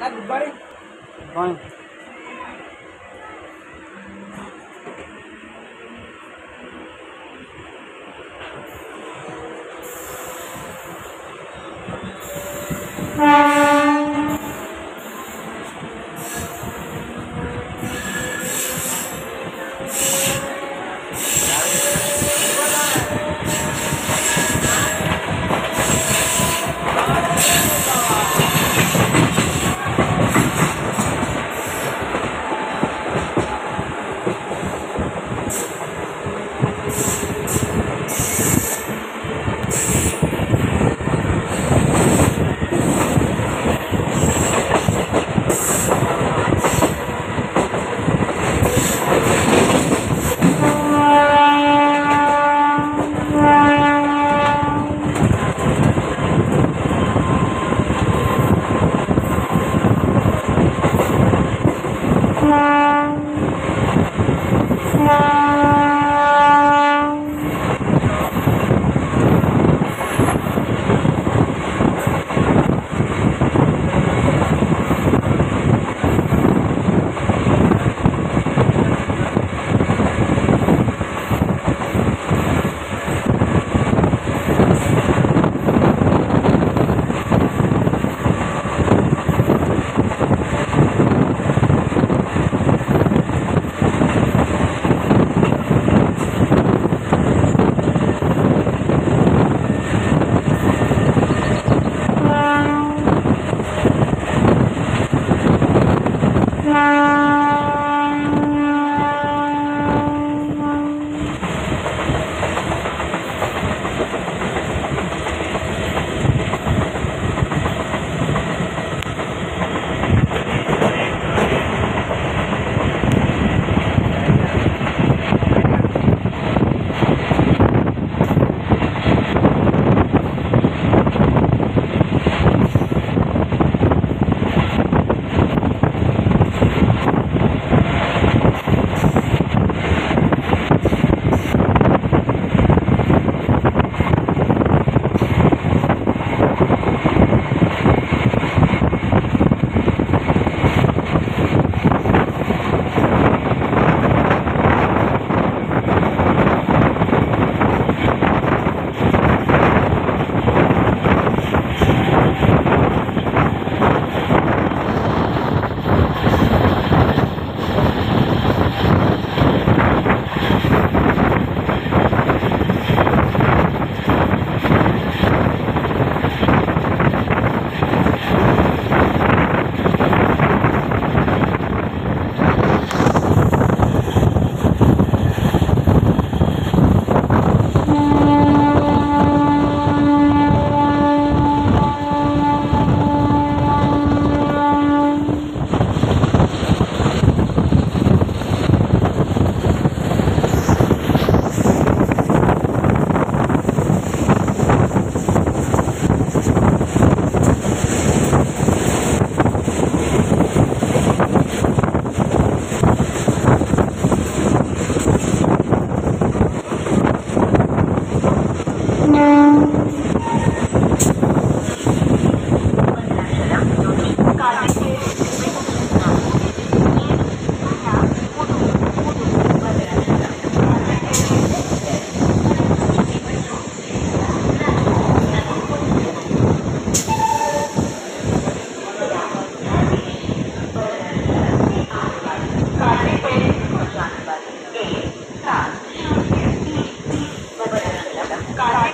Na, good buddy. Fine. Bye. Carne,